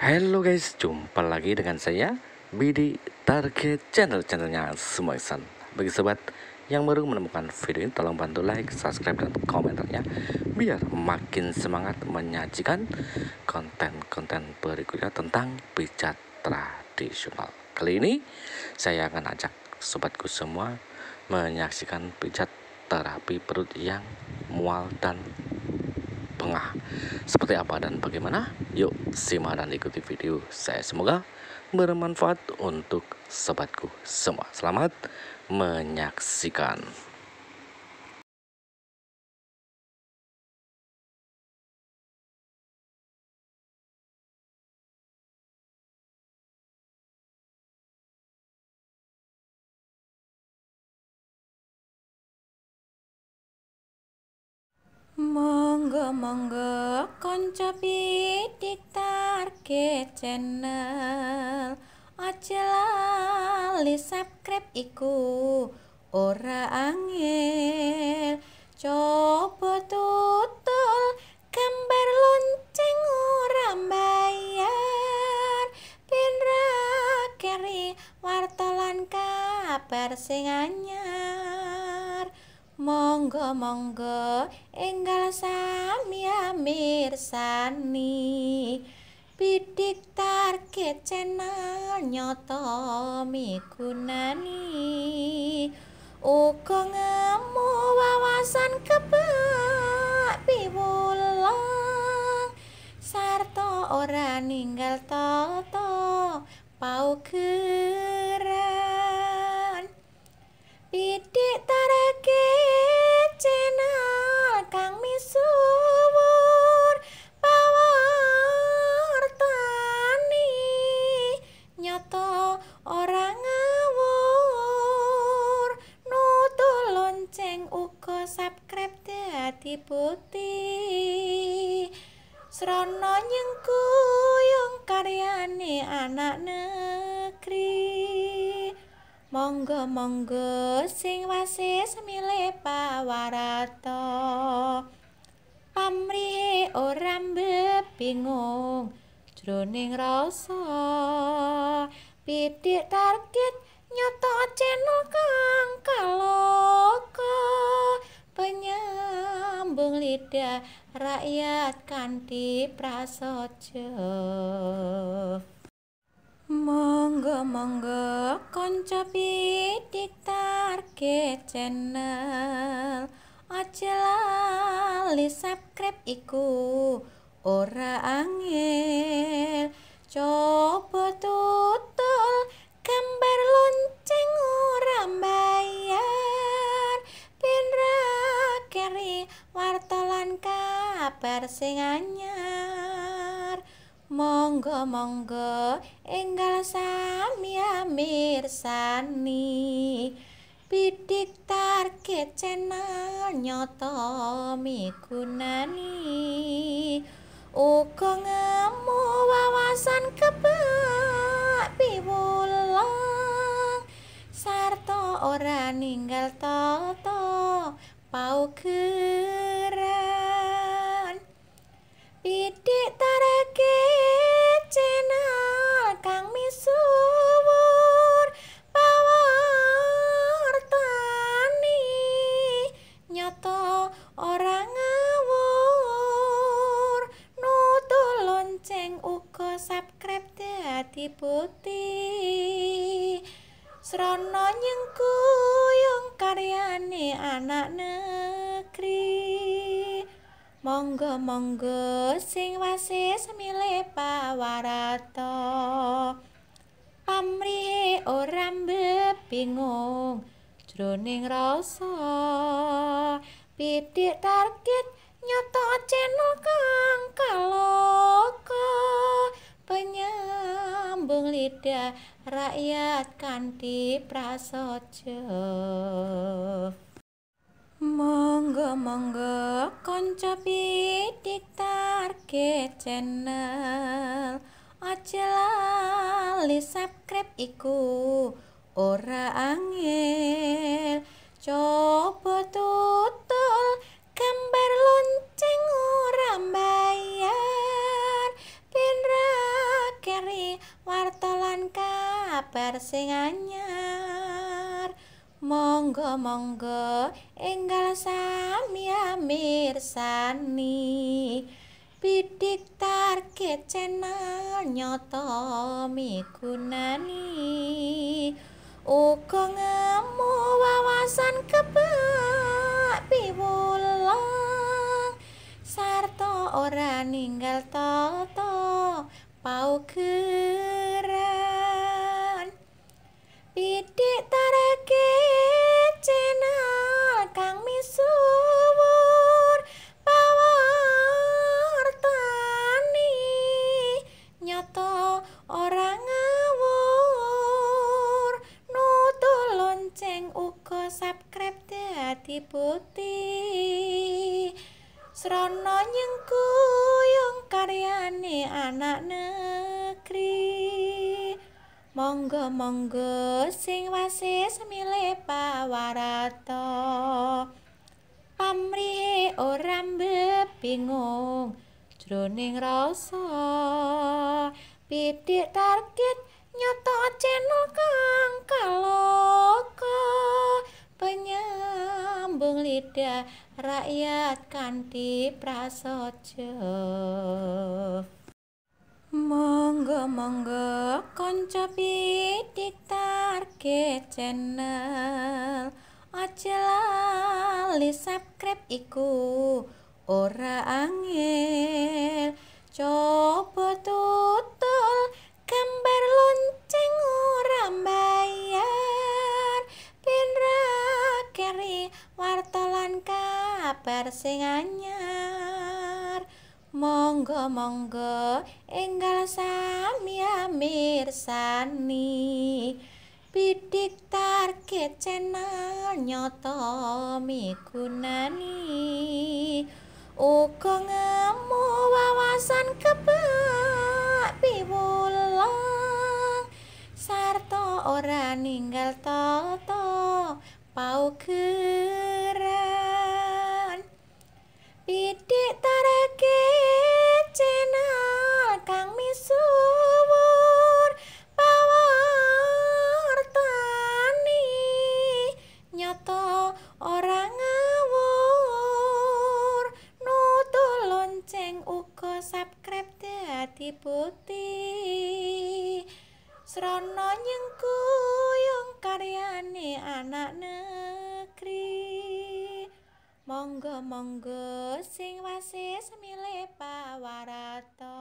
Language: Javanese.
Halo guys, jumpa lagi dengan saya Bidi Target channel-channelnya semua Iksan Bagi sobat yang baru menemukan video ini tolong bantu like, subscribe, dan komentarnya Biar makin semangat menyajikan konten-konten berikutnya tentang pijat tradisional. Kali ini saya akan ajak sobatku semua menyaksikan pijat terapi perut yang mual dan pengah. Seperti apa dan bagaimana? Yuk simak dan ikuti video saya. Semoga bermanfaat untuk sobatku semua. Selamat menyaksikan. Monggo monggo kanca pitik target channel. Aja lali subscribe iku ora angel. Coba tutul gambar lonceng ora bayar ben keri wartolan kabar sing anyar Monggo monggo enggal sami mirsani Bidik target channel nyoto migunani Uga ngemu wawasan kebak piwulang. Sarto ora ninggal toto pau dadi putih srana nyengkuyung karyane anak negeri. Monggo monggo sing wasis milih pawarata. Pamrihe ora bingung jroning rasa. Pitik target lidah rakyat kanthi prasaja. Monggo monggo kanca pitik target channel. Aja lali subscribe iku ora angel. Coba tutul kabar sing anyar. Monggo monggo enggal sami mirsani bidik target channel nyoto migunani uga ngemu wawasan kebak piwulang. Sarta ora ninggal toto pau keran pitik tarake channel kang misuwur pawartani nyoto ora ngawur nutul lonceng uga subscribe dadi putih srana nyengkuyung karyane anak negeri monggo monggo sing wasis milih pawarata. Pamrihe ora bingung jroning rasa. Pitik target nyoto channel kang kaloka. Penyambung lidah rakyat kanthi prasaja monggo monggo kanca pitik target channel. Aja lali subscribe iku ora angel. Coba tutul monggo monggo. Enggal sami mirsani bidik target channel nyoto migunani uga ngemu wawasan kebak piwulang. Sarta ora ninggal toto paugeran Srana nyengkuyung karyane anak negeri. Monggo monggo sing wasis milih pawarata. Pamrihe ora bingung jroning rasa. Pidik target nyoto channel kang kaloka penyambung lidah rakyat kanthi prasaja. Monggo monggo kanca pidik target channel. Aja lali subscribe iku ora angel. Coba kabar sing anyar monggo monggo enggal sami mirsani bidik target channel nyoto migunani uga ngemu wawasan kebak piwulang. Sarta ora ninggal toto paugeran dadi putih Srana nyengkuyung karyane anak negeri. Monggo monggo sing wasis milih pawarata